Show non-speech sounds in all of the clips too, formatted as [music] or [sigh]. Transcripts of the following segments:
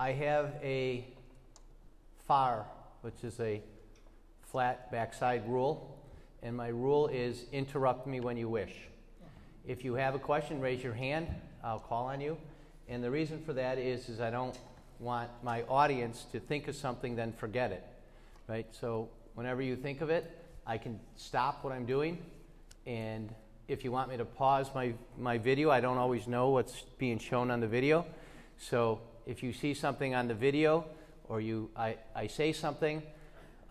I have a FAR, which is a flat backside rule, and my rule is interrupt me when you wish. If you have a question, raise your hand. I'll call on you. And the reason for that is, is I don't want my audience to think of something then forget it, right? So whenever you think of it, I can stop what I'm doing, and if you want me to pause my, my video, I don't always know what's being shown on the video. So if you see something on the video or you, I, I say something,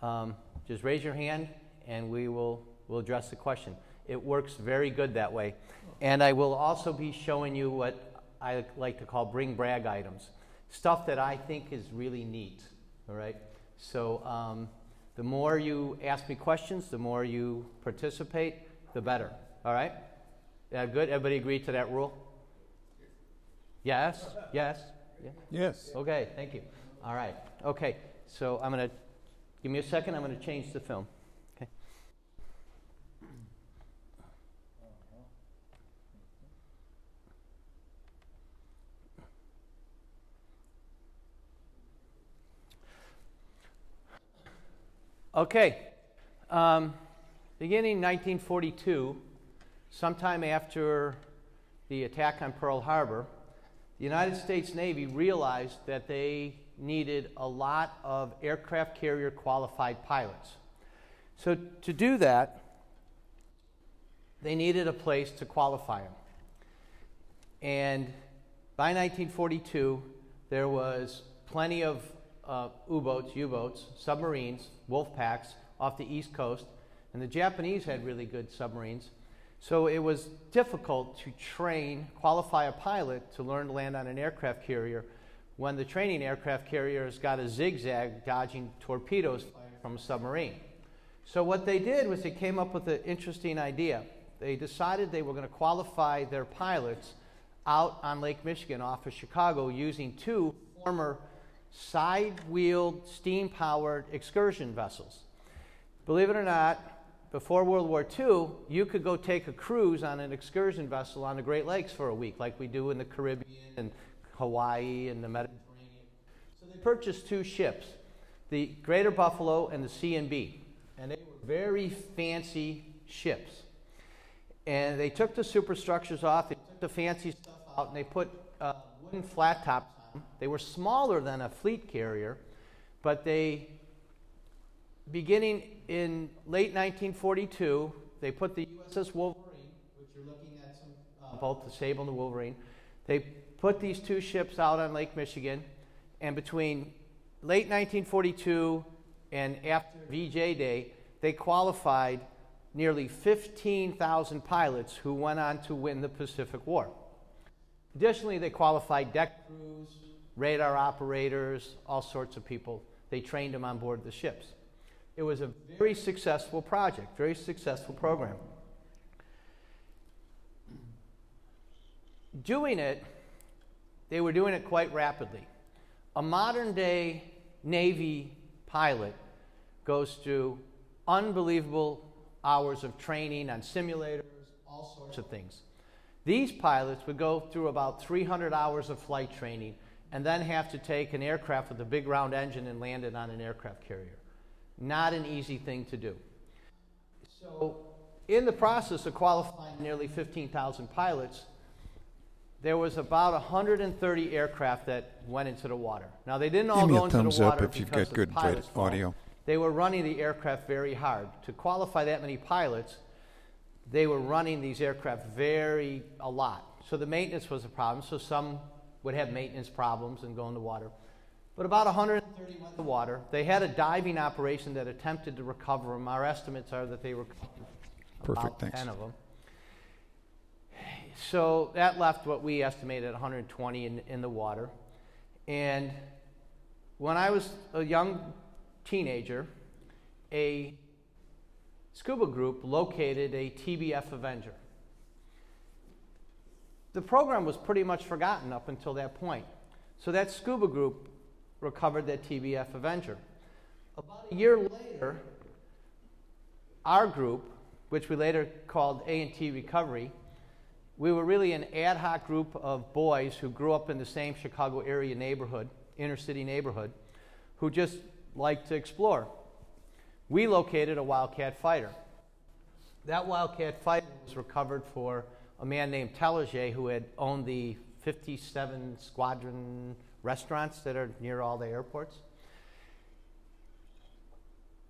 um, just raise your hand and we will we'll address the question. It works very good that way. And I will also be showing you what I like to call bring brag items stuff that I think is really neat. All right? So um, the more you ask me questions, the more you participate, the better. All right? Yeah, good. Everybody agree to that rule? Yes? Yes? Yeah? Yes. Okay, thank you. All right. Okay, so I'm going to give me a second. I'm going to change the film. Okay. Okay. Um, beginning 1942, sometime after the attack on Pearl Harbor, the United States Navy realized that they needed a lot of aircraft carrier qualified pilots. So, to do that, they needed a place to qualify them. And by 1942, there was plenty of uh, U boats, U boats, submarines, wolf packs off the East Coast, and the Japanese had really good submarines. So it was difficult to train, qualify a pilot to learn to land on an aircraft carrier when the training aircraft carrier has got a zigzag dodging torpedoes from a submarine. So what they did was they came up with an interesting idea. They decided they were going to qualify their pilots out on Lake Michigan off of Chicago using two former side-wheeled, steam-powered excursion vessels. Believe it or not, before World War II, you could go take a cruise on an excursion vessel on the Great Lakes for a week, like we do in the Caribbean and Hawaii and the Mediterranean. So they purchased two ships, the Greater Buffalo and the Seeandbee, and they were very fancy ships. And they took the superstructures off, they took the fancy stuff out, and they put uh, wooden flat tops on. them. They were smaller than a fleet carrier, but they beginning in late 1942, they put the USS Wolverine, which you're looking at some, uh, both the Sable and the Wolverine. They put these two ships out on Lake Michigan, and between late 1942 and after VJ Day, they qualified nearly 15,000 pilots who went on to win the Pacific War. Additionally, they qualified deck crews, radar operators, all sorts of people. They trained them on board the ships. It was a very successful project, very successful program. Doing it, they were doing it quite rapidly. A modern day Navy pilot goes through unbelievable hours of training on simulators, all sorts of things. These pilots would go through about 300 hours of flight training and then have to take an aircraft with a big round engine and land it on an aircraft carrier. Not an easy thing to do. So, in the process of qualifying nearly 15,000 pilots, there was about 130 aircraft that went into the water. Now, they didn't all Give me go a into thumbs the up water if you've got good pilot's fault. audio. They were running the aircraft very hard. To qualify that many pilots, they were running these aircraft very a lot. So the maintenance was a problem. So some would have maintenance problems and go in the water. But about 130 went in the water. They had a diving operation that attempted to recover them. Our estimates are that they were Perfect, about thanks. 10 of them. So that left what we estimated 120 in, in the water. And when I was a young teenager, a scuba group located a TBF Avenger. The program was pretty much forgotten up until that point. So that scuba group recovered that TBF Avenger. About a year later, our group, which we later called A&T Recovery, we were really an ad hoc group of boys who grew up in the same Chicago area neighborhood, inner city neighborhood, who just liked to explore. We located a Wildcat fighter. That Wildcat fighter was recovered for a man named Tallichet who had owned the 57 squadron restaurants that are near all the airports.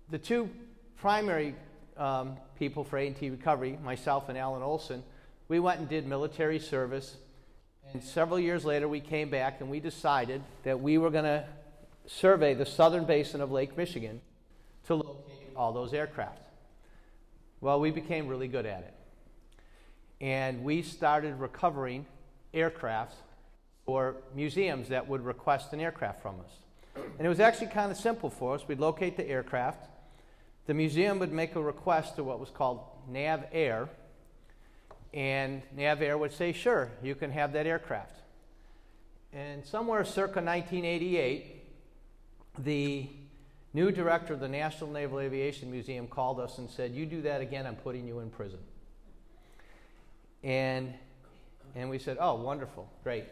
The two primary um, people for A&T Recovery, myself and Alan Olson, we went and did military service. And several years later, we came back and we decided that we were going to survey the southern basin of Lake Michigan to locate all those aircraft. Well, we became really good at it. And we started recovering aircraft for museums that would request an aircraft from us. And it was actually kind of simple for us. We'd locate the aircraft. The museum would make a request to what was called NAV Air, and Nav Air would say, sure, you can have that aircraft. And somewhere circa 1988, the new director of the National Naval Aviation Museum called us and said, You do that again, I'm putting you in prison. And, and we said, Oh, wonderful, great.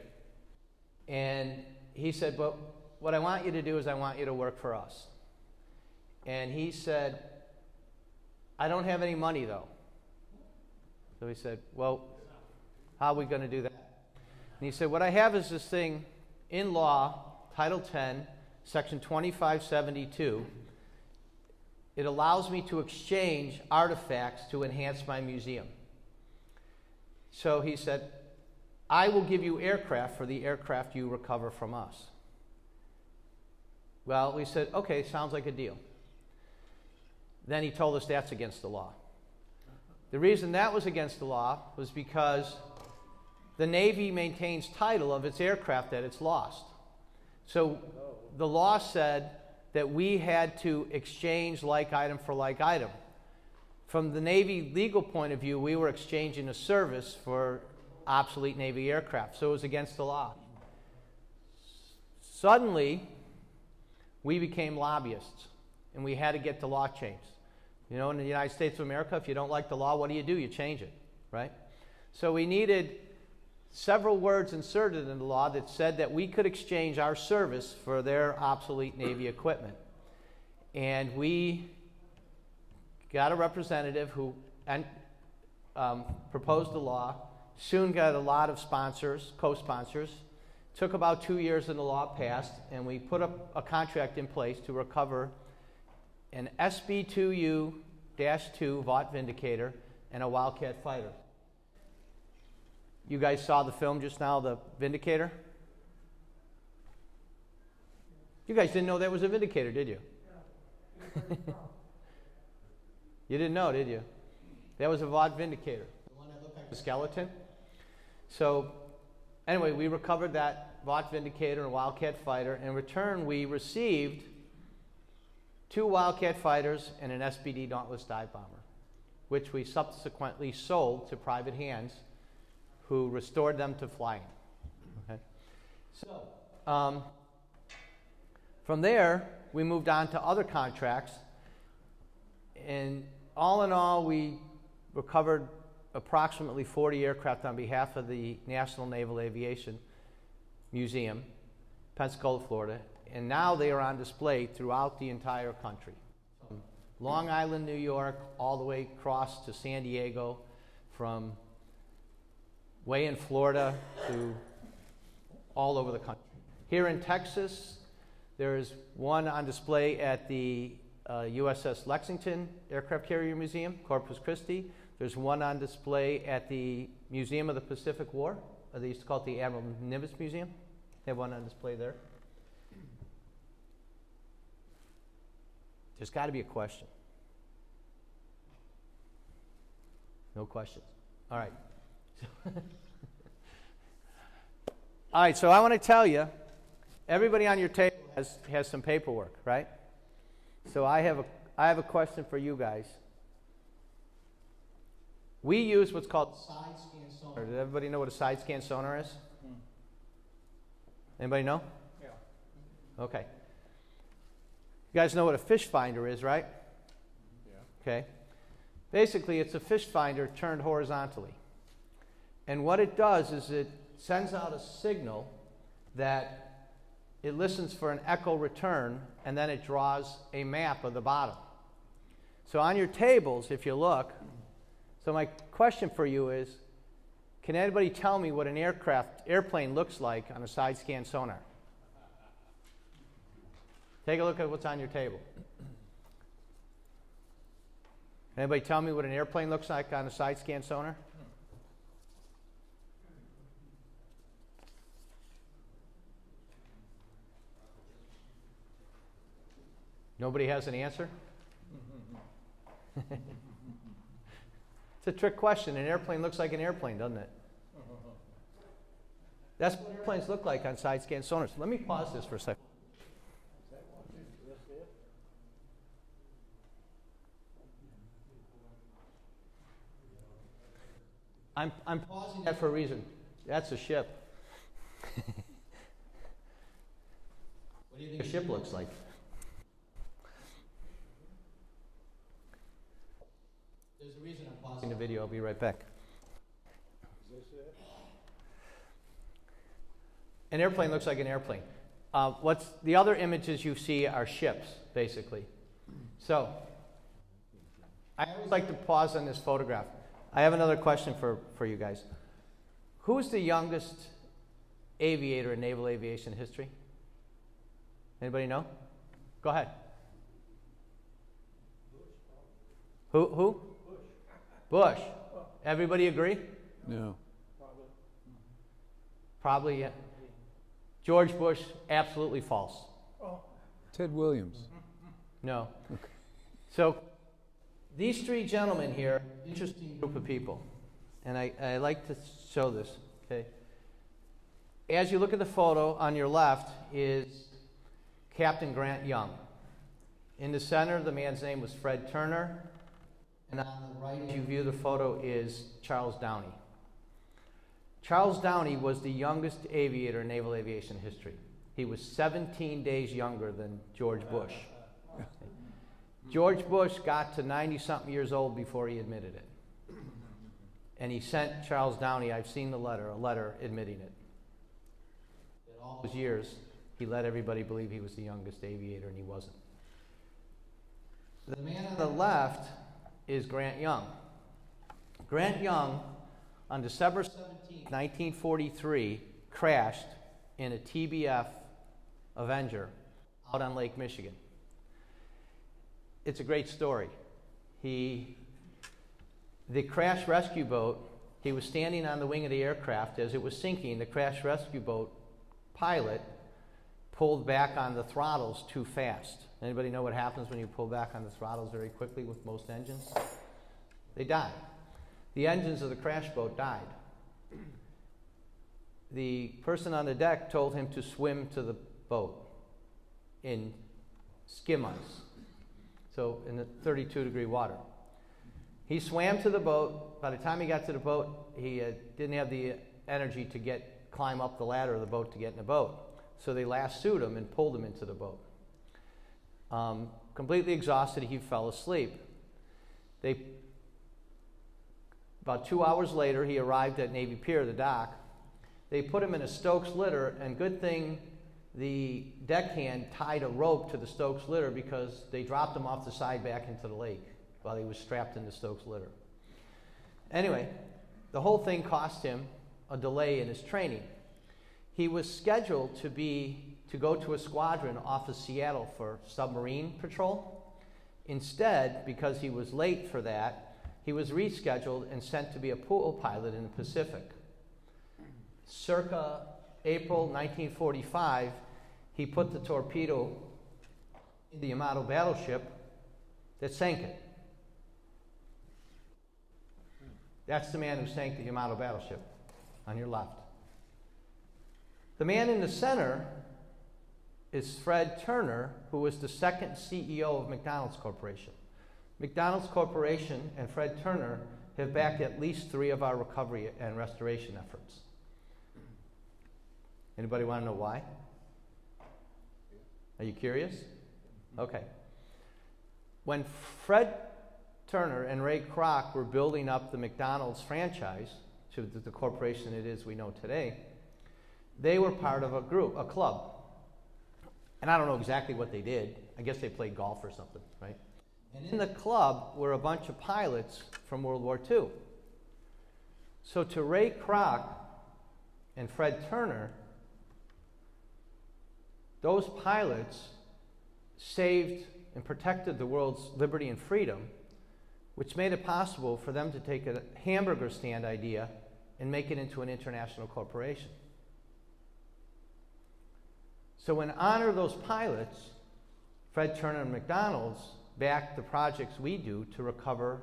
And he said, But what I want you to do is I want you to work for us. And he said, I don't have any money though. So he said, Well, how are we going to do that? And he said, What I have is this thing in law, Title 10, Section 2572. It allows me to exchange artifacts to enhance my museum. So he said, I will give you aircraft for the aircraft you recover from us. Well, we said, okay, sounds like a deal. Then he told us that's against the law. The reason that was against the law was because the Navy maintains title of its aircraft that it's lost. So the law said that we had to exchange like item for like item. From the Navy legal point of view, we were exchanging a service for obsolete Navy aircraft, so it was against the law. Suddenly, we became lobbyists, and we had to get the law changed. You know, in the United States of America, if you don't like the law, what do you do? You change it, right? So we needed several words inserted in the law that said that we could exchange our service for their obsolete Navy equipment. And we got a representative who and, um, proposed the law, soon got a lot of sponsors, co sponsors. Took about two years and the law passed, and we put a, a contract in place to recover an SB2U 2 Vought Vindicator, and a Wildcat Fighter. You guys saw the film just now, the Vindicator? You guys didn't know that was a Vindicator, did you? [laughs] you didn't know, did you? That was a Vought Vindicator. The one that looked like a skeleton. So, anyway, we recovered that Vought Vindicator and Wildcat Fighter. In return, we received two Wildcat fighters, and an SBD Dauntless dive bomber, which we subsequently sold to private hands who restored them to flying. Okay? So, um, from there, we moved on to other contracts, and all in all, we recovered approximately 40 aircraft on behalf of the National Naval Aviation Museum, Pensacola, Florida, and now they are on display throughout the entire country. From Long Island, New York, all the way across to San Diego, from way in Florida to all over the country. Here in Texas, there is one on display at the uh, USS Lexington Aircraft Carrier Museum, Corpus Christi. There's one on display at the Museum of the Pacific War. They used to call it the Admiral Nimitz Museum. They have one on display there. There's got to be a question. No questions. All right. [laughs] All right, so I want to tell you everybody on your table has, has some paperwork, right? So I have, a, I have a question for you guys. We use what's called side scan sonar. Does everybody know what a side scan sonar is? Hmm. Anybody know? Yeah. Okay. You guys know what a fish finder is, right? Yeah. Okay. Basically, it's a fish finder turned horizontally. And what it does is it sends out a signal that it listens for an echo return and then it draws a map of the bottom. So on your tables, if you look, so my question for you is can anybody tell me what an aircraft airplane looks like on a side scan sonar? Take a look at what's on your table. Anybody tell me what an airplane looks like on a side scan sonar? Nobody has an answer? [laughs] it's a trick question. An airplane looks like an airplane, doesn't it? That's what airplanes look like on side scan sonars. Let me pause this for a second. I'm, I'm pausing that for a reason. That's a ship. [laughs] what do you think a ship looks like? There's a reason I'm pausing the video. I'll be right back. An airplane looks like an airplane. Uh, what's the other images you see are ships, basically. So, I always like to pause on this photograph. I have another question for, for you guys. Who's the youngest aviator in naval aviation history? Anybody know? Go ahead. Who? Who? Bush. Everybody agree? No. Probably, yeah. George Bush, absolutely false. Ted Williams. No. Okay. So, these three gentlemen here, interesting group of people, and I, I like to show this. Okay. As you look at the photo on your left is Captain Grant Young. In the center, the man's name was Fred Turner, and on the right, as you view the photo, is Charles Downey. Charles Downey was the youngest aviator in naval aviation history. He was 17 days younger than George Bush. George Bush got to 90 something years old before he admitted it. And he sent Charles Downey, I've seen the letter, a letter admitting it. In all those years, he let everybody believe he was the youngest aviator, and he wasn't. The man on the left is Grant Young. Grant Young, on December 17, 1943, crashed in a TBF Avenger out on Lake Michigan it's a great story. He, the crash rescue boat, he was standing on the wing of the aircraft as it was sinking. The crash rescue boat pilot pulled back on the throttles too fast. Anybody know what happens when you pull back on the throttles very quickly with most engines? They die. The engines of the crash boat died. The person on the deck told him to swim to the boat in skim ice so in the 32 degree water. He swam to the boat. By the time he got to the boat, he uh, didn't have the energy to get climb up the ladder of the boat to get in the boat. So they lassoed him and pulled him into the boat. Um, completely exhausted, he fell asleep. They, about two hours later, he arrived at Navy Pier, the dock. They put him in a Stokes litter, and good thing the deckhand tied a rope to the Stokes litter because they dropped him off the side back into the lake while he was strapped in the Stokes litter. Anyway, the whole thing cost him a delay in his training. He was scheduled to be to go to a squadron off of Seattle for submarine patrol. Instead, because he was late for that, he was rescheduled and sent to be a pool pilot in the Pacific. Circa April 1945, he put the torpedo in the Yamato battleship that sank it. That's the man who sank the Yamato battleship on your left. The man in the center is Fred Turner, who was the second CEO of McDonald's Corporation. McDonald's Corporation and Fred Turner have backed at least three of our recovery and restoration efforts. Anybody want to know why? Are you curious? Okay. When Fred Turner and Ray Kroc were building up the McDonald's franchise, to the, corporation it is we know today, they were part of a group, a club. And I don't know exactly what they did. I guess they played golf or something, right? And in the club were a bunch of pilots from World War II. So to Ray Kroc and Fred Turner, those pilots saved and protected the world's liberty and freedom, which made it possible for them to take a hamburger stand idea and make it into an international corporation. So, in honor of those pilots, Fred Turner and McDonald's backed the projects we do to recover,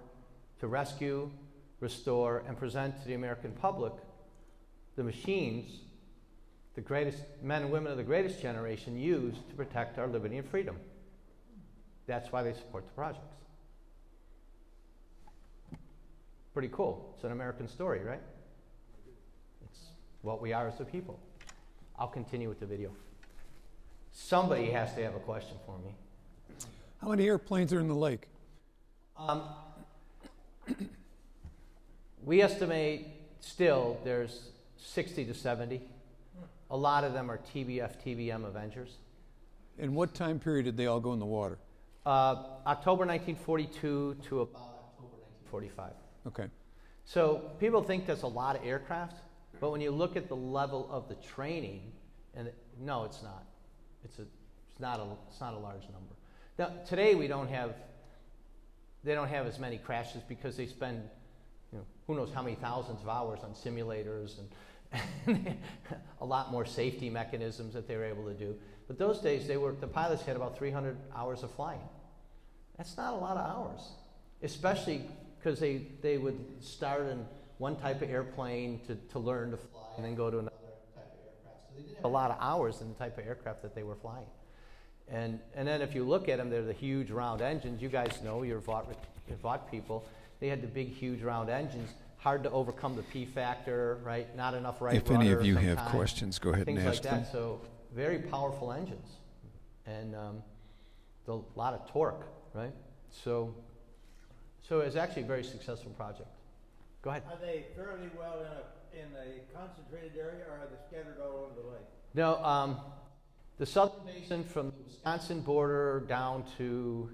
to rescue, restore, and present to the American public the machines the greatest men and women of the greatest generation used to protect our liberty and freedom. That's why they support the projects. Pretty cool. It's an American story, right? It's what we are as a people. I'll continue with the video. Somebody has to have a question for me. How many airplanes are in the lake? Um, [coughs] we estimate still there's 60 to 70. A lot of them are TBF, TBM Avengers. In what time period did they all go in the water? Uh, October 1942 to about October 1945. Okay. So people think that's a lot of aircraft, but when you look at the level of the training, and no, it's not. It's a, it's not a, it's not a large number. Now today we don't have, they don't have as many crashes because they spend, you know, who knows how many thousands of hours on simulators and [laughs] a lot more safety mechanisms that they were able to do. But those days, they were the pilots had about 300 hours of flying. That's not a lot of hours, especially because they, they would start in one type of airplane to, to learn to fly and then go to another type of aircraft. So they did have a lot of hours in the type of aircraft that they were flying. And, and then if you look at them, they're the huge round engines. You guys know, you're Vought, you're Vought people. They had the big, huge round engines. Hard to overcome the P factor, right? Not enough right If any of you have sometimes, questions, go ahead and Things ask like them. that. So very powerful engines. And um, a lot of torque, right? So, so it's actually a very successful project. Go ahead. Are they fairly well in a, in a concentrated area or are they scattered all over the lake? No, um, the southern basin from the Wisconsin border down to,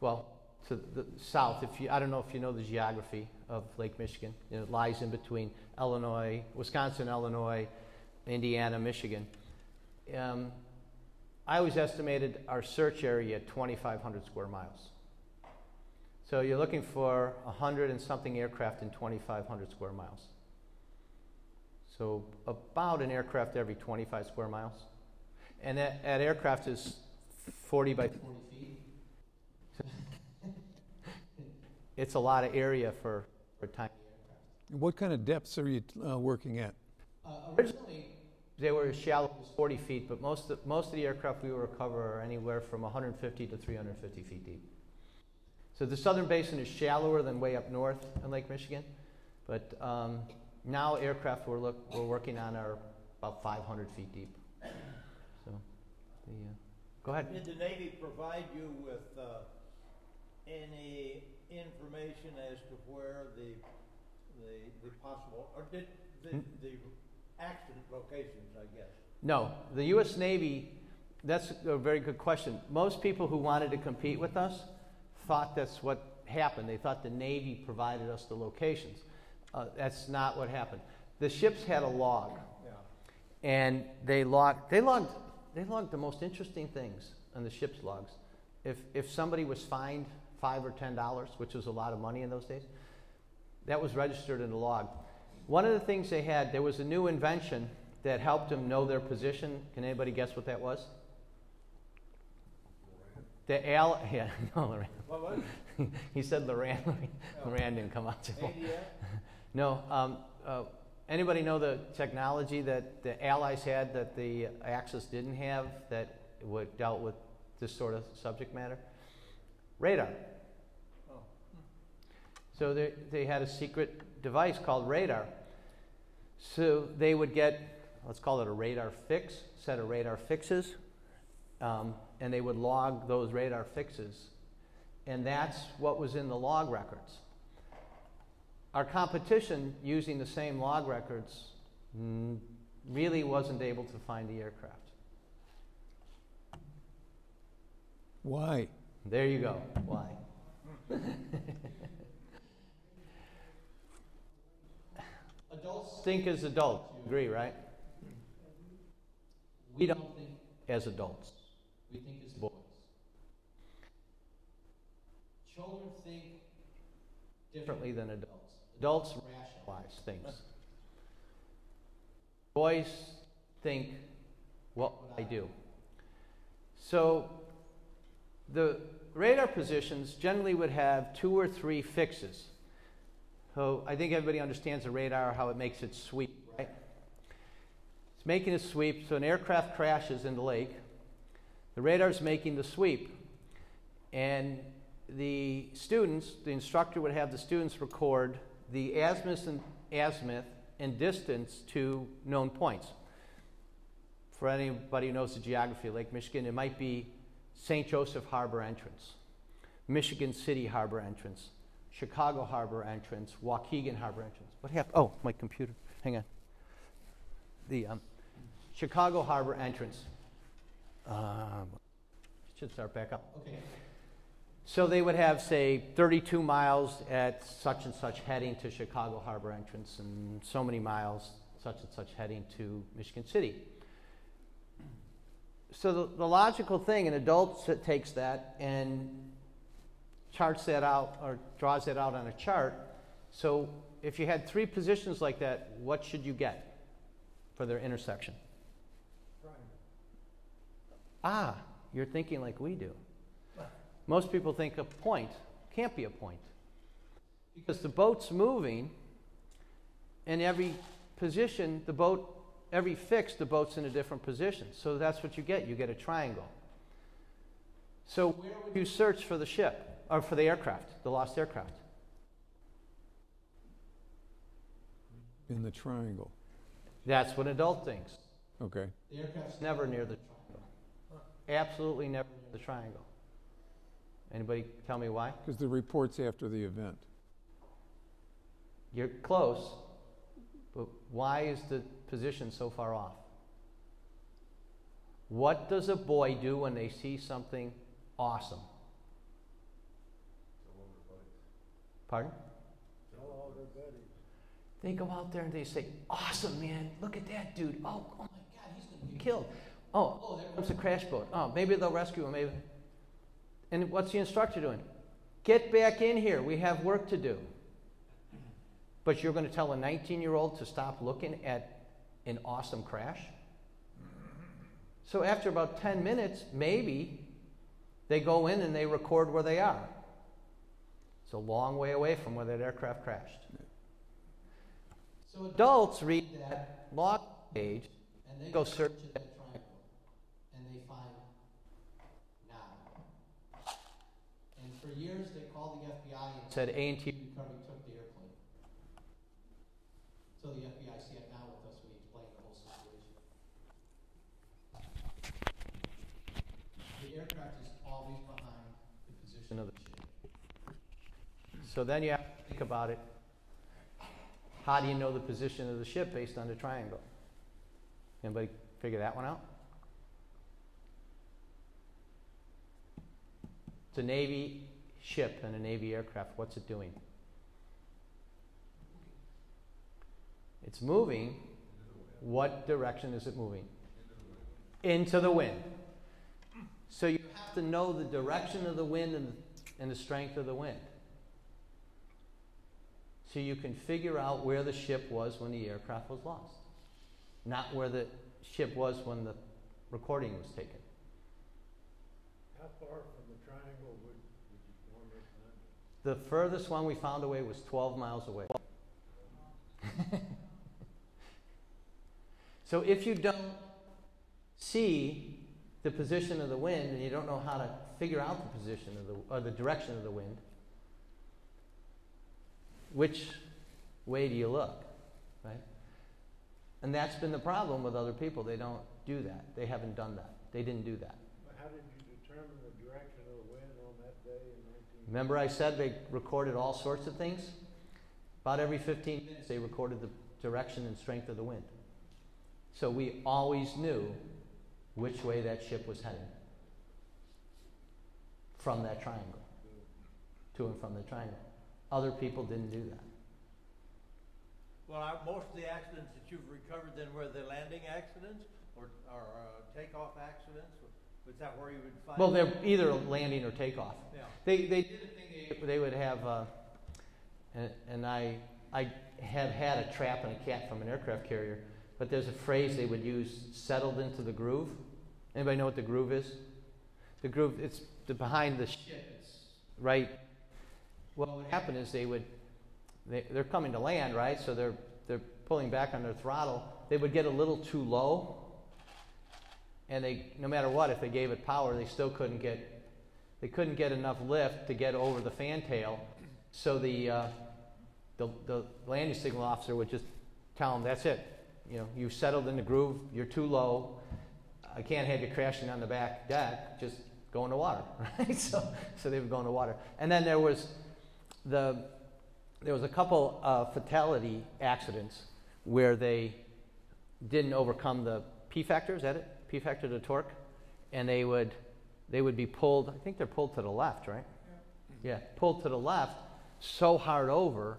well, to the south. If you, I don't know if you know the geography of Lake Michigan. It lies in between Illinois, Wisconsin, Illinois, Indiana, Michigan. Um, I always estimated our search area at 2,500 square miles. So you're looking for 100 and something aircraft in 2,500 square miles. So about an aircraft every 25 square miles. And that, that aircraft is 40 by 40 feet. [laughs] it's a lot of area for, for a tiny aircraft. What kind of depths are you uh, working at? Uh, originally, they were as shallow as 40 feet, but most of, most of the aircraft we will recover are anywhere from 150 to 350 feet deep. So the southern basin is shallower than way up north in Lake Michigan, but um, now aircraft we're, look, we're working on are about 500 feet deep. So, the, uh, go ahead. Did the Navy provide you with, uh, any information as to where the, the, the possible, or did, the, Hmm? the accident locations, I guess? No, the U.S. Navy, that's a very good question. Most people who wanted to compete with us thought that's what happened. They thought the Navy provided us the locations. Uh, that's not what happened. The ships had a log, Yeah. and they logged, they logged, they logged the most interesting things on the ship's logs. If, if somebody was fined five or ten dollars, which was a lot of money in those days, that was registered in the log. One of the things they had, there was a new invention that helped them know their position. Can anybody guess what that was? The Al, [laughs] yeah, [laughs] no, Loran. What was it? [laughs] he said Loran. Loran didn't come out. well. ADF? No. Um, uh, anybody know the technology that the Allies had that the Axis didn't have that would, dealt with this sort of subject matter? Radar. Oh. So they, they had a secret device called radar. So they would get, let's call it a radar fix, set of radar fixes, um, and they would log those radar fixes. And that's what was in the log records. Our competition using the same log records really wasn't able to find the aircraft. Why? There you go. Why? [laughs] adults think as adults. You agree, right? We don't think as adults. We think as boys. Children think differently than adults. Adults rationalize things. Boys think, what would I do? So the radar positions generally would have two or three fixes. So I think everybody understands the radar, how it makes it sweep, right? It's making a sweep, so an aircraft crashes in the lake. The radar's making the sweep. And the students, the instructor would have the students record the azimuth and azimuth and distance to known points. For anybody who knows the geography of Lake Michigan, it might be St. Joseph Harbor entrance, Michigan City Harbor entrance, Chicago Harbor entrance, Waukegan Harbor entrance. What happened? Oh, my computer. Hang on. The um, Chicago Harbor entrance. Um, should start back up. Okay. So they would have, say, 32 miles at such and such heading to Chicago Harbor entrance, and so many miles, such and such heading to Michigan City. So the, the logical thing, an adult takes that and charts that out or draws that out on a chart. So if you had three positions like that, what should you get for their intersection? Ah, you're thinking like we do. Most people think a point can't be a point because the boat's moving, and every position, the boat, every fix, the boat's in a different position. So that's what you get. You get a triangle. So where would you search for the ship or for the aircraft, the lost aircraft? In the triangle. That's what an adult thinks. Okay. The aircraft's never near the triangle. Absolutely never near the triangle. Anybody tell me why? Because the report's after the event. You're close, but why is the position so far off? What does a boy do when they see something awesome? Pardon? They go out there and they say, Awesome, man. Look at that dude. Oh, oh my God, he's going to get killed. Oh, oh, there comes a crash boat. Oh, maybe they'll rescue him. Maybe. And what's the instructor doing? Get back in here. We have work to do. But you're going to tell a 19 year old to stop looking at an awesome crash? So after about 10 minutes, maybe they go in and they record where they are. It's a long way away from where that aircraft crashed. So adults read that log page and they go search triangle and they find now. And for years they called the FBI and said A&T Recovery took the airplane. So the FBI sat down with us we explained the whole situation. The aircraft is always behind the position of the ship. So then you have to think about it. How do you know the position of the ship based on the triangle? Anybody figure that one out? A Navy ship and a Navy aircraft. What's it doing? It's moving. What direction is it moving? Into the wind. So you have to know the direction of the wind and the, and the strength of the wind. So you can figure out where the ship was when the aircraft was lost, not where the ship was when the recording was taken. How far from the triangle would, would you normally find it? The furthest one we found away was 12 miles away. [laughs] so if you don't see the position of the wind and you don't know how to figure out the position of the or the direction of the wind, which way do you look? Right? And that's been the problem with other people. They don't do that. They haven't done that. They didn't do that. But how did you determine the direction of the wind on that day in nineteen? Remember, I said they recorded all sorts of things? About every 15 minutes, they recorded the direction and strength of the wind. So we always knew which way that ship was heading from that triangle, to and from the triangle. Other people didn't do that. Well, are most of the accidents that you've recovered then were the landing accidents or, or uh, takeoff accidents? Was that where you would find? Well, they're either landing or takeoff. Yeah. They, they did a thing, they, they would have, uh, and, and I, I have had a trap and a cat from an aircraft carrier, but there's a phrase they would use, settled into the groove. Anybody know what the groove is? The groove, it's the, behind the ship, right. Well, what happened is they would, they, they're coming to land, right? So they're, they're pulling back on their throttle. They would get a little too low, and they, no matter what, if they gave it power, they still couldn't get, they couldn't get enough lift to get over the fantail. So the, uh, the, the landing signal officer would just tell them, that's it. You know, you've settled in the groove, you're too low. I can't have you crashing on the back deck, just go in the water, [laughs] right? So, so they would go in the water. And then there was the, there was a couple uh, fatality accidents where they didn't overcome the P factor, is that it? P factor to torque? And they would, they would be pulled, I think they're pulled to the left, right? Yeah, pulled to the left so hard over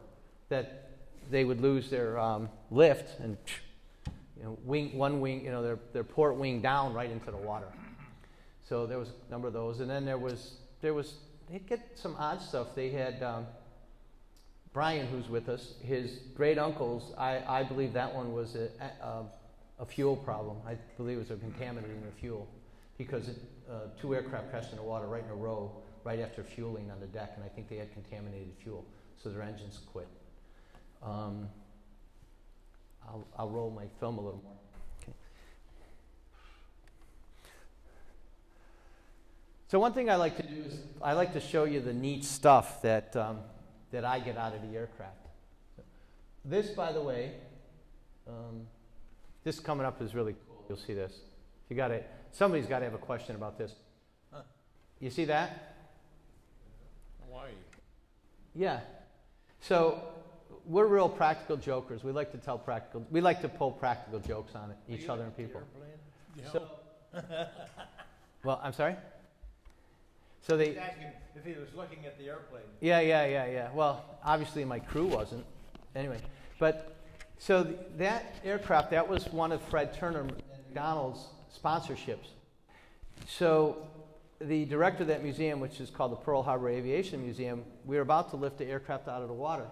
that they would lose their um, lift and you know, wing, one wing, you know, their, their port wing down right into the water. So there was a number of those. And then there was, there was they'd get some odd stuff. They had um, Brian, who's with us, his great uncles, I, I believe that one was a, a, a fuel problem. I believe it was a contaminant in the fuel because it, uh, two aircraft crashed in the water right in a row right after fueling on the deck, and I think they had contaminated fuel, so their engines quit. Um, I'll, I'll roll my film a little more. So one thing I like to do is I like to show you the neat stuff that um, that I get out of the aircraft. This, by the way, um, this coming up is really cool. You'll see this. You got to somebody's got to have a question about this. Huh. You see that? Hawaii. Yeah. So we're real practical jokers. We like to tell practical. We like to pull practical jokes on each other and people. So, [laughs] [laughs] well, I'm sorry. So they. He's asking if he was looking at the airplane. Yeah, yeah, yeah, yeah. Well, obviously my crew wasn't. Anyway, but so that aircraft that was one of Fred Turner and McDonald's sponsorships. So the director of that museum, which is called the Pearl Harbor Aviation Museum, we were about to lift the aircraft out of the water.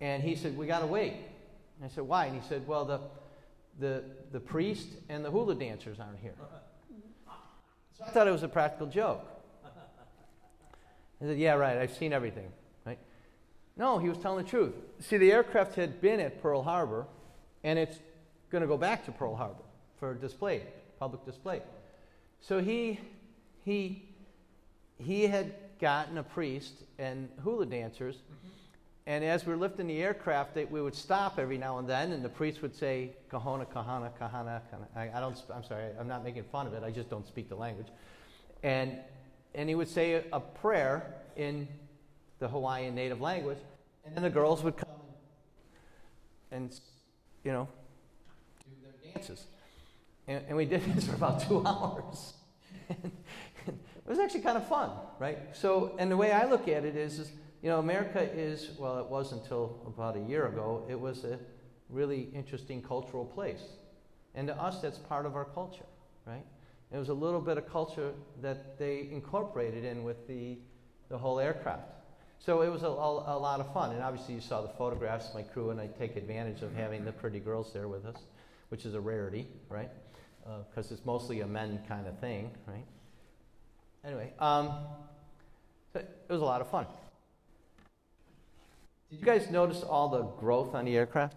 And he said, We got to wait. And I said, Why? And he said, Well, the, the, the priest and the hula dancers aren't here. So I thought it was a practical joke. I said, Yeah, right, I've seen everything. No, he was telling the truth. See, the aircraft had been at Pearl Harbor, and it's going to go back to Pearl Harbor for display, public display. So he he, he had gotten a priest and hula dancers, and as we were lifting the aircraft, they, we would stop every now and then, and the priest would say, Kahona, Kahana, Kahana, Kahana. I, I don't. I'm sorry, I'm not making fun of it, I just don't speak the language. And, and he would say a, a prayer in the Hawaiian native language, and then the girls would come and, you know, do their dances. And, and we did this for about [laughs] two hours. it was actually kind of fun, right? So, and the way I look at it is, is, you know, America is, well, it was until about a year ago, it was a really interesting cultural place. And to us, that's part of our culture, right? It was a little bit of culture that they incorporated in with the, the whole aircraft. So it was a, a, a lot of fun. And obviously, you saw the photographs, my crew and I take advantage of having the pretty girls there with us, which is a rarity, right? Because uh, it's mostly a men kind of thing, right? Anyway, um, so it was a lot of fun. Did you guys notice all the growth on the aircraft?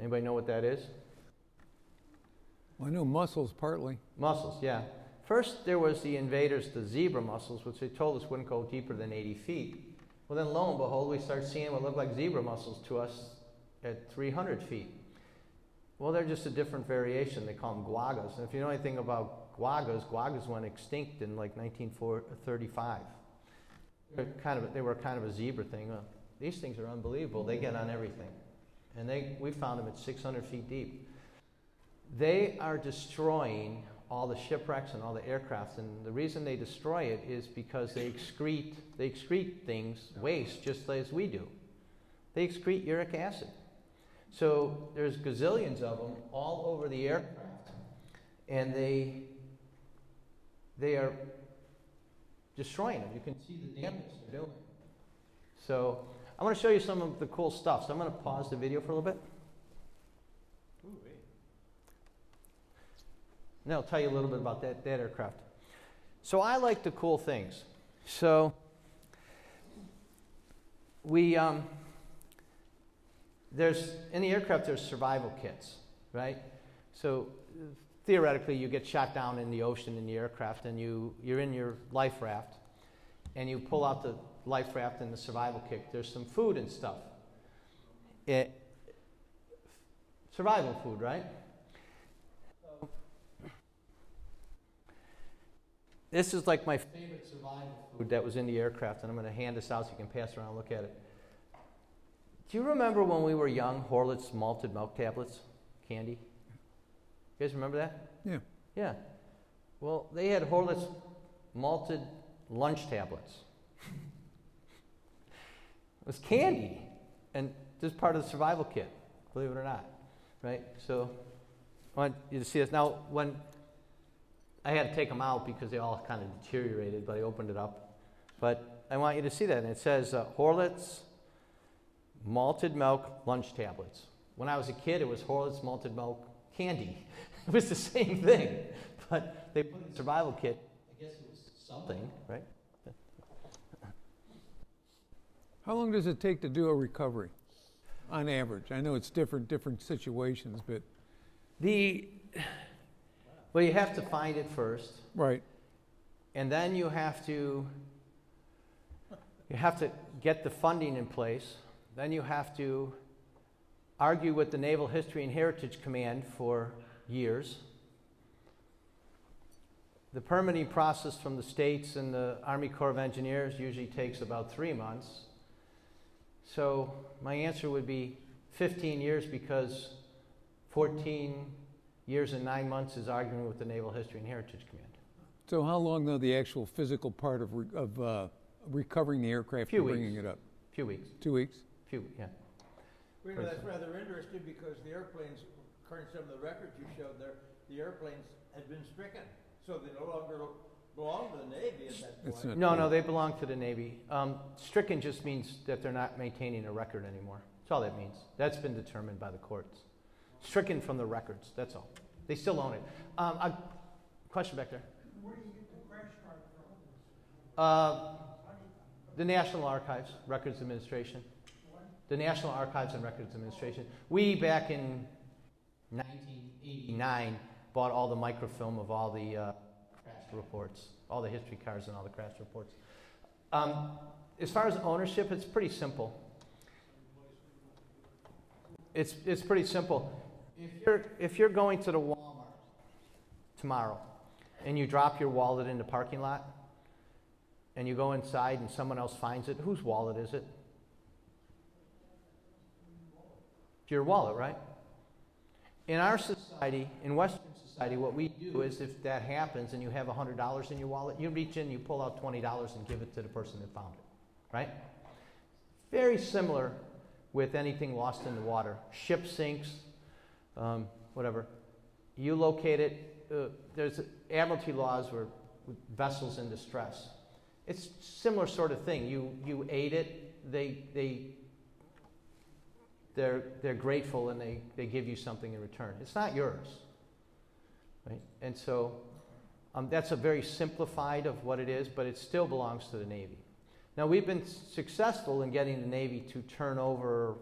Anybody know what that is? I know mussels partly. Mussels, yeah. First, there was the invaders, the zebra mussels, which they told us wouldn't go deeper than 80 feet. Well, then lo and behold, we start seeing what looked like zebra mussels to us at 300 feet. Well, they're just a different variation. They call them quaggas. And if you know anything about quaggas, quaggas went extinct in like 1935. they're kind of, they were kind of a zebra thing. Well, these things are unbelievable. They get on everything. And they, we found them at 600 feet deep. They are destroying all the shipwrecks and all the aircrafts. And the reason they destroy it is because they excrete, they excrete things, waste, just as we do. They excrete uric acid. So there's gazillions of them all over the aircraft. And they, they are destroying them. You can see the damage they're doing. So I want to show you some of the cool stuff. So I'm going to pause the video for a little bit. And I'll tell you a little bit about that, that aircraft. So I like the cool things. So we, um, there's, in the aircraft, there's survival kits, right? So theoretically, you get shot down in the ocean in the aircraft and you, you're in your life raft and you pull out the life raft and the survival kit. There's some food and stuff. It, survival food, right? This is like my favorite survival food that was in the aircraft, and I'm going to hand this out so you can pass around and look at it. Do you remember when we were young, Horlick's malted milk tablets, candy? You guys remember that? Yeah. Yeah. Well, they had Horlick's malted lunch tablets. it was candy, and this part of the survival kit, believe it or not, right? So, I want you to see this. Now, when I had to take them out because they all kind of deteriorated, but I opened it up. But I want you to see that. And it says uh, Horlick's malted milk lunch tablets. When I was a kid, it was Horlick's malted milk candy. [laughs] it was the same thing, but they put in survival kit. I guess it was something, right? How long does it take to do a recovery on average? I know it's different, different situations, but The well, you have to find it first, right. and then you have to you have to get the funding in place. Then you have to argue with the Naval History and Heritage Command for years. The permitting process from the states and the Army Corps of Engineers usually takes about three months. So my answer would be 15 years because 14 years and nine months is arguing with the Naval History and Heritage Command. So how long, though, the actual physical part of, re- of uh, recovering the aircraft Few and bringing weeks. it up? Few weeks. Two weeks? Few, yeah. Well, you know, that's rather interesting because the airplanes, according to some of the records you showed there, the airplanes had been stricken. So they no longer belong to the Navy at that point. not- No, no, they belong to the Navy. Um, stricken just means that they're not maintaining a record anymore. That's all that means. That's been determined by the courts. Stricken from the records, that's all. They still own it. Um, a question back there. Where do you get the crash card from? Uh, the National Archives, Records Administration. The National Archives and Records Administration. We, back in 1989, bought all the microfilm of all the uh, crash reports, all the history cards and all the crash reports. Um, as far as ownership, it's pretty simple. It's, it's pretty simple. If you're, if you're going to the Walmart tomorrow and you drop your wallet in the parking lot and you go inside and someone else finds it, whose wallet is it? Your wallet, right? In our society, in Western society, what we do is if that happens and you have $100 in your wallet, you reach in, you pull out $20 and give it to the person that found it, right? Very similar with anything lost in the water. Ship sinks, um, whatever. You locate it. Uh, there's admiralty laws where vessels in distress. It's similar sort of thing. You you aid it. They they they're they're grateful and they they give you something in return. It's not yours, right? And so um, that's a very simplified of what it is, but it still belongs to the Navy. Now we've been successful in getting the Navy to turn over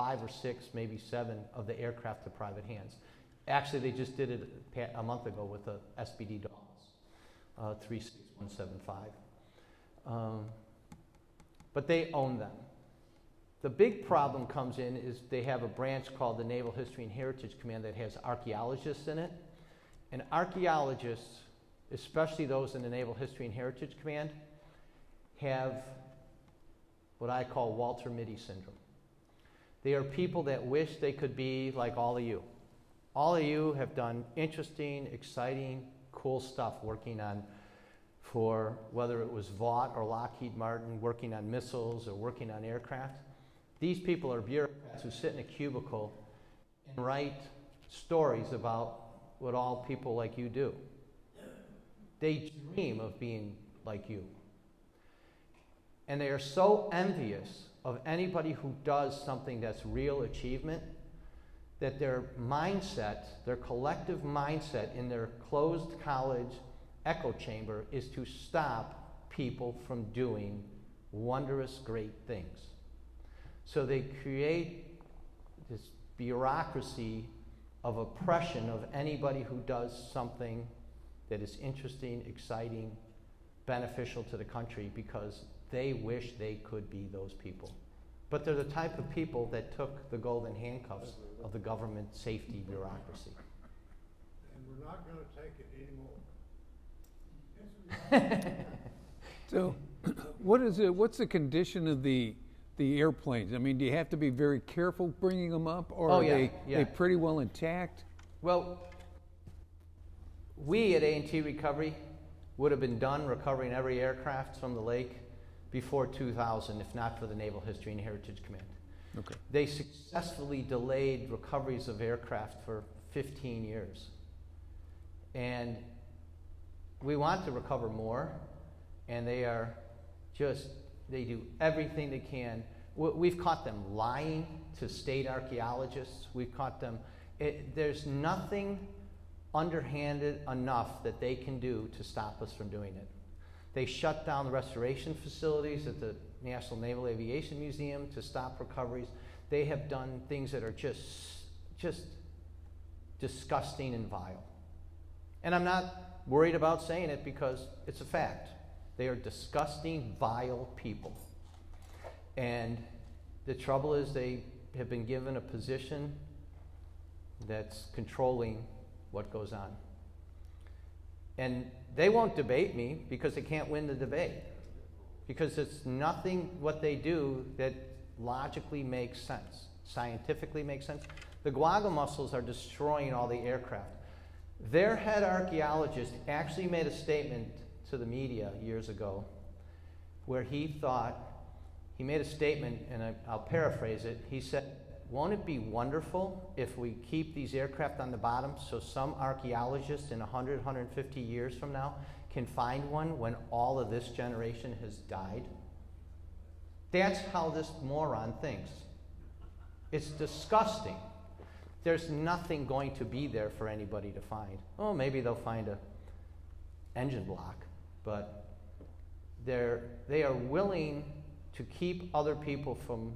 five or six, maybe seven of the aircraft to private hands. Actually, they just did it a month ago with the SBD Dolls, uh, 36175. Um, but they own them. The big problem comes in is they have a branch called the Naval History and Heritage Command that has archaeologists in it. And archaeologists, especially those in the Naval History and Heritage Command, have what I call Walter Mitty syndrome. They are people that wish they could be like all of you. All of you have done interesting, exciting, cool stuff working on for whether it was Vought or Lockheed Martin, working on missiles or working on aircraft. These people are bureaucrats who sit in a cubicle and write stories about what all people like you do. They dream of being like you. And they are so envious of anybody who does something that's real achievement that their mindset, their collective mindset in their closed college echo chamber is to stop people from doing wondrous great things. So they create this bureaucracy of oppression of anybody who does something that is interesting, exciting, beneficial to the country because they wish they could be those people. But they're the type of people that took the golden handcuffs of the government safety bureaucracy. And we're not gonna take it anymore. [laughs] So, [clears throat] what is it? What's the condition of the the airplanes? I mean, do you have to be very careful bringing them up, or Oh, are yeah, they yeah. they pretty well intact? Well, we at A&T Recovery would have been done recovering every aircraft from the lake before 2000 if not for the Naval History and Heritage Command. Okay. They successfully delayed recoveries of aircraft for 15 years. And we want to recover more, and they are just, they do everything they can. We- We've caught them lying to state archaeologists. We've caught them, it, there's nothing underhanded enough that they can do to stop us from doing it. They shut down the restoration facilities at the National Naval Aviation Museum to stop recoveries. They have done things that are just, just disgusting and vile. And I'm not worried about saying it because it's a fact. They are disgusting, vile people. And the trouble is, they have been given a position that's controlling what goes on. And they won't debate me because they can't win the debate. Because it's nothing what they do that logically makes sense, scientifically makes sense. The quagga mussels are destroying all the aircraft. Their head archaeologist actually made a statement to the media years ago where he thought, he made a statement, and I, I'll paraphrase it. He said, Won't it be wonderful if we keep these aircraft on the bottom so some archaeologist in 100, 150 years from now can find one when all of this generation has died? That's how this moron thinks. It's disgusting. There's nothing going to be there for anybody to find. Oh, maybe they'll find a engine block, but they're, they are willing to keep other people from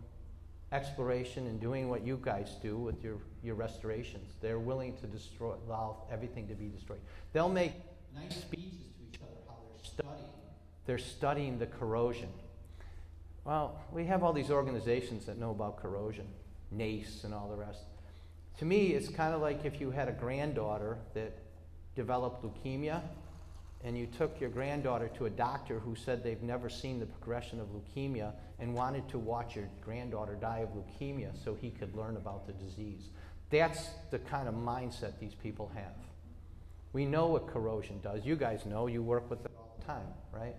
exploration and doing what you guys do with your, your restorations. They're willing to destroy, allow everything to be destroyed. They'll make nice speeches to each other how they're studying. They're studying the corrosion. Well, we have all these organizations that know about corrosion, NACE and all the rest. To me, it's kind of like if you had a granddaughter that developed leukemia and you took your granddaughter to a doctor who said they've never seen the progression of leukemia and wanted to watch your granddaughter die of leukemia so he could learn about the disease. That's the kind of mindset these people have. We know what corrosion does. You guys know, you work with it all the time, right?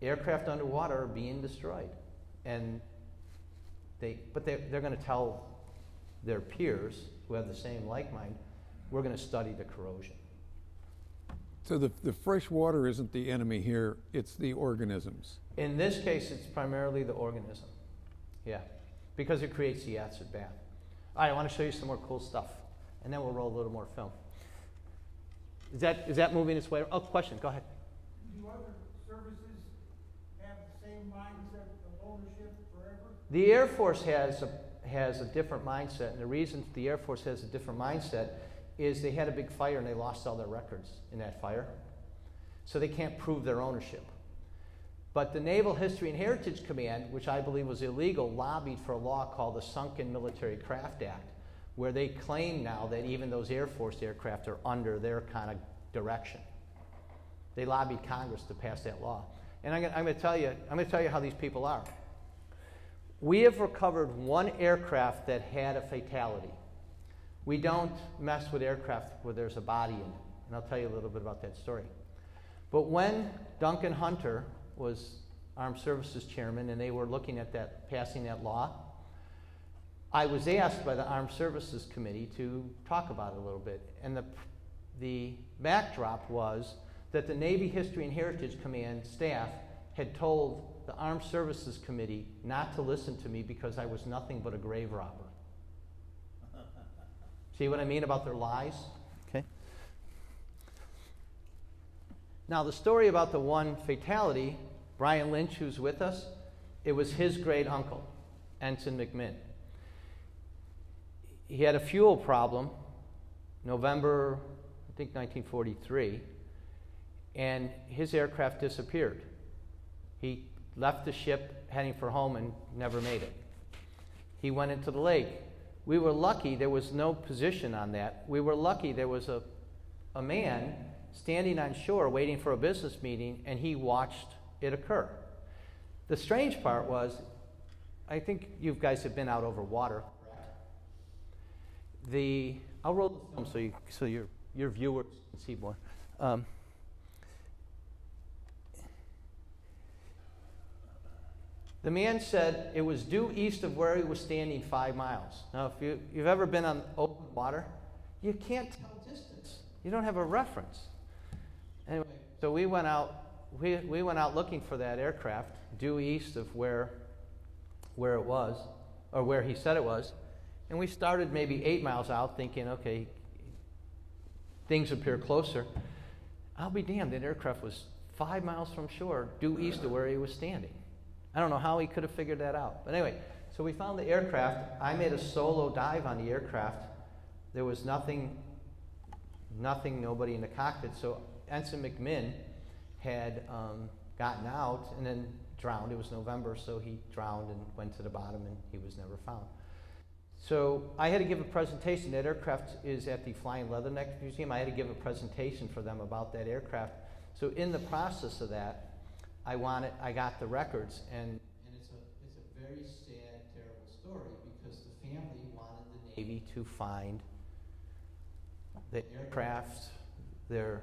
Aircraft underwater are being destroyed. And they, but they're, they're going to tell their peers who have the same like mind, we're going to study the corrosion. So the the fresh water isn't the enemy here; it's the organisms. In this case, it's primarily the organism. Yeah, because it creates the acid bath. All right, I want to show you some more cool stuff, and then we'll roll a little more film. Is that, is that moving its way? Oh, question, go ahead. Do other services have the same mindset of ownership forever? The Air Force has a, has a different mindset, and the reason the Air Force has a different mindset is they had a big fire and they lost all their records in that fire. So they can't prove their ownership. But the Naval History and Heritage Command, which I believe was illegal, lobbied for a law called the Sunken Military Craft Act, where they claim now that even those Air Force aircraft are under their kind of direction. They lobbied Congress to pass that law. And I'm going to tell you, I'm going to tell you how these people are. We have recovered one aircraft that had a fatality. We don't mess with aircraft where there's a body in it. And I'll tell you a little bit about that story. But when Duncan Hunter was Armed Services Chairman and they were looking at that, passing that law, I was asked by the Armed Services Committee to talk about it a little bit. And the, the backdrop was that the Navy History and Heritage Command staff had told the Armed Services Committee not to listen to me because I was nothing but a grave robber. See what I mean about their lies? Okay. Now, the story about the one fatality, Brian Lynch, who's with us, it was his great uncle, Ensign McMinn. He had a fuel problem, November, I think 1943, and his aircraft disappeared. He left the ship heading for home and never made it. He went into the lake. We were lucky there was no position on that. We were lucky there was a, a man standing on shore waiting for a business meeting and he watched it occur. The strange part was, I think you guys have been out over water. The I'll roll the film so you so your your viewers can see more. Um, The man said it was due east of where he was standing five miles. Now, if you, you've ever been on open water, you can't tell distance. You don't have a reference. Anyway, so we went out. We, we went out looking for that aircraft due east of where, where it was, or where he said it was, and we started maybe eight miles out, thinking, okay, things appear closer. I'll be damned. That aircraft was five miles from shore, due east of where he was standing. I don't know how he could have figured that out. But anyway, so we found the aircraft. I made a solo dive on the aircraft. There was nothing, nothing, nobody in the cockpit. So Ensign McMinn had um, gotten out and then drowned. It was November, so he drowned and went to the bottom and he was never found. So I had to give a presentation. That aircraft is at the Flying Leatherneck Museum. I had to give a presentation for them about that aircraft. So in the process of that, I wanted, I got the records, and, and it's, a, it's a very sad, terrible story because the family wanted the Navy to find the aircraft, their,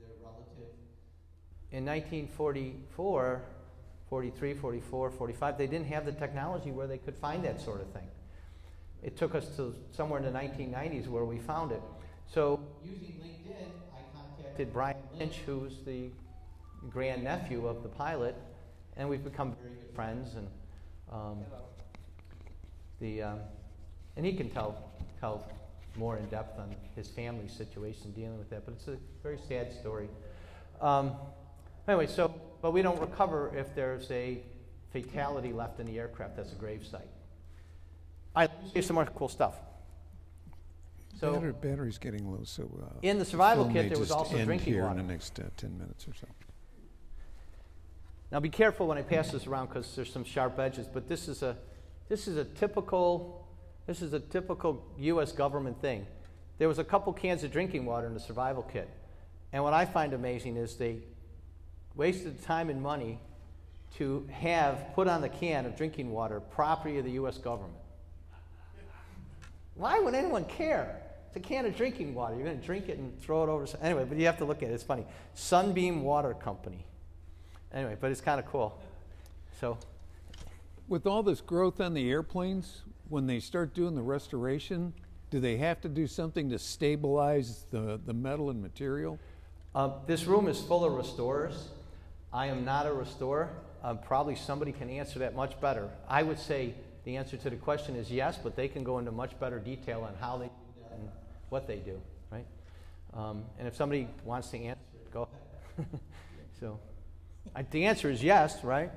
their relative. In 1944, 43, 44, 45, they didn't have the technology where they could find that sort of thing. It took us to somewhere in the 1990s where we found it. So, using LinkedIn, I contacted Brian Lynch, who's the grandnephew of the pilot, and we've become very good friends. And um, the um, and he can tell tell more in depth on his family situation dealing with that. But it's a very sad story. Um, anyway, so but we don't recover if there's a fatality left in the aircraft. That's a grave site. I here's some more cool stuff. So Batter, battery's getting low, so uh, in the survival film kit, there was also drinking here water. in the next uh, ten minutes or so. Now be careful when I pass this around because there's some sharp edges, but this is a this is a typical this is a typical US government thing. There was a couple cans of drinking water in the survival kit. And what I find amazing is they wasted time and money to have put on the can of drinking water property of the US government. Why would anyone care? It's a can of drinking water. You're going to drink it and throw it over. Anyway, but you have to look at it. It's funny. Sunbeam Water Company. Anyway, but it's kind of cool. So, With all this growth on the airplanes, when they start doing the restoration, do they have to do something to stabilize the, the metal and material? uh, this room is full of restorers. I am not a restorer. Uh, probably somebody can answer that much better. I would say the answer to the question is yes, but they can go into much better detail on how they do that and what they do, right? Um, and if somebody wants to answer, go ahead. [laughs] so, I, the answer is yes, right?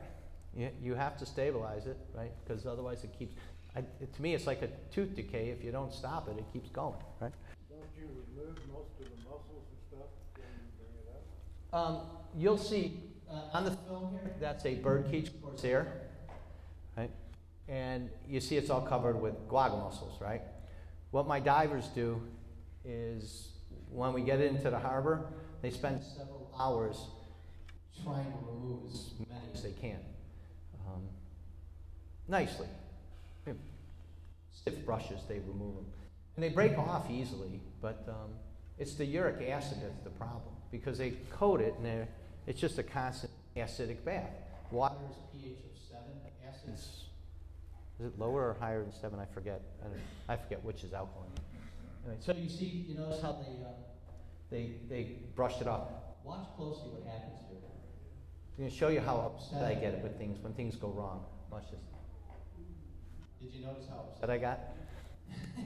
You, you have to stabilize it, right? Because otherwise it keeps. I, it, to me, it's like a tooth decay. If you don't stop it, it keeps going, right? Don't you remove most of the mussels and stuff when you bring it up? Um, you'll see uh, on the film here, that's a birdcage corsair, right? And you see it's all covered with quagga mussels, right? What my divers do is when we get into the harbor, they spend several hours trying to remove as many as they can. Um, nicely. Stiff brushes, they remove them. And they break off easily, but um, it's the uric acid that's the problem because they coat it and it's just a constant acidic bath. Water is pH of 7, acid is, it lower or higher than 7? I forget. I, I forget which is alkaline. Anyway, so you see, you notice how they, uh, they, they brushed it off. Watch closely what happens here. I'm going to show you how upset I get with things when things go wrong. Watch this. Did you notice how upset I got?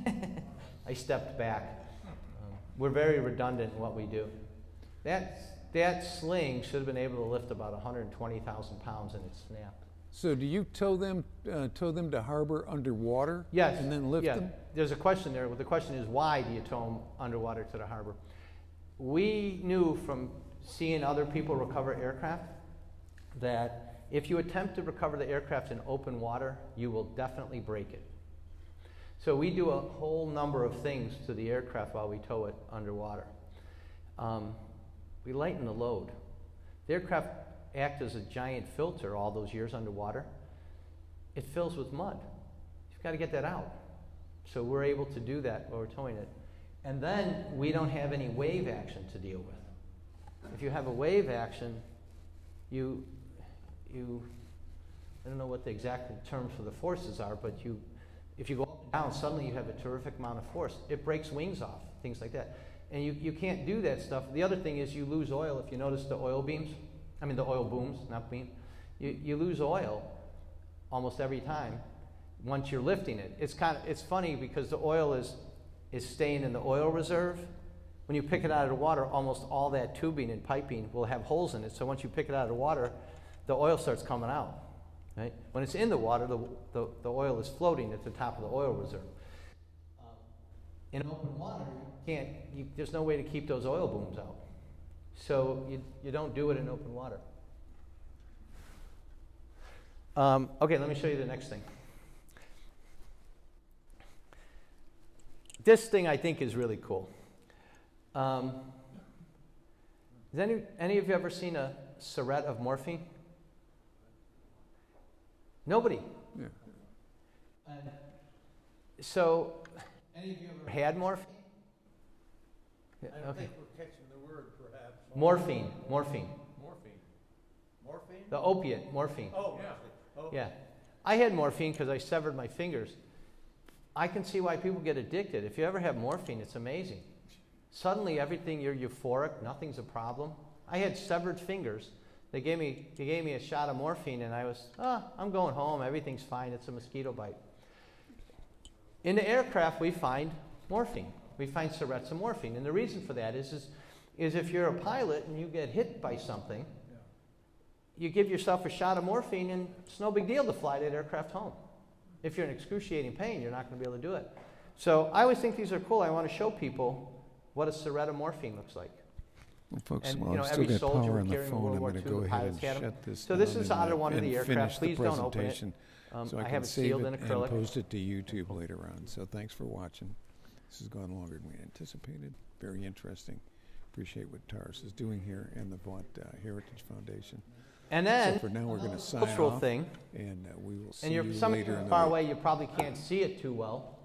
[laughs] I stepped back. Um, we're very redundant in what we do. That, that sling should have been able to lift about 120,000 pounds and it snapped. So do you tow them, uh, tow them to harbor underwater? Yes. And then lift yeah. them? There's a question there. Well, The question is why do you tow them underwater to the harbor? We knew from seeing other people recover aircraft that if you attempt to recover the aircraft in open water, you will definitely break it. So we do a whole number of things to the aircraft while we tow it underwater. Um, we lighten the load. The aircraft act as a giant filter all those years underwater. It fills with mud. You've got to get that out. So we're able to do that while we're towing it. And then we don't have any wave action to deal with. If you have a wave action, you, you, I don't know what the exact terms for the forces are, but you, if you go up and down, suddenly you have a terrific amount of force. It breaks wings off, things like that. And you, you can't do that stuff. The other thing is you lose oil. If you notice the oil beams, I mean the oil booms, not beam, you, you lose oil almost every time once you're lifting it. It's kind of, it's funny because the oil is, is staying in the oil reserve. When you pick it out of the water, almost all that tubing and piping will have holes in it. So once you pick it out of the water, the oil starts coming out. Right? When it's in the water, the, the, the oil is floating at the top of the oil reserve. Um, in open water, you can't, you, there's no way to keep those oil booms out. So you, you don't do it in open water. Um, okay, let me show you the next thing. This thing I think is really cool. Um, has any, any of you ever seen a syringe of morphine? Nobody. Yeah. And so, any of you ever had morphine? Yeah, I don't okay. think we're catching the word perhaps. Morphine, morphine. Morphine. Morphine? The opiate, morphine. Oh, Yeah. okay. Oh. Yeah. I had morphine because I severed my fingers. I can see why people get addicted. If you ever have morphine, it's amazing. Suddenly, everything, you're euphoric, nothing's a problem. I had severed fingers. They gave me, they gave me a shot of morphine, and I was, ah, I'm going home. Everything's fine. It's a mosquito bite. In the aircraft, we find morphine. We find morphine. And the reason for that is, is, is if you're a pilot and you get hit by something, you give yourself a shot of morphine, and it's no big deal to fly that aircraft home. If you're in excruciating pain, you're not going to be able to do it. So I always think these are cool. I want to show people what a morphine looks like. Well, folks, And, while you know, I've still every got soldier power on the carrying phone, World I'm War going to II, go the ahead pilots and had 'em. shut this So this is out of one of the and aircraft. finish the Please don't open it. presentation Um, so I, I can have it save sealed it in and acrylic. post it to YouTube later on. So thanks for watching. This has gone longer than we anticipated. Very interesting. Appreciate what Taras is doing here and the Vought uh, Heritage Foundation. And then, so for now, we're going to sign cultural off, thing, and uh, we will see and you're, you some of later you in are the far week. away, you probably can't see it too well.